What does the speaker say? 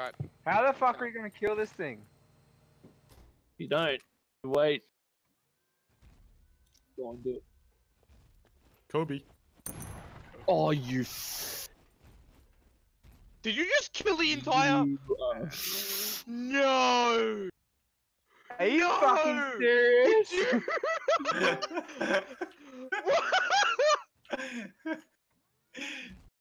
Alright. How the fuck are you gonna kill this thing? You don't. You wait. Go on, do it. Kobe. Oh, you. Did you just kill the entire? No. Are you No! fucking serious?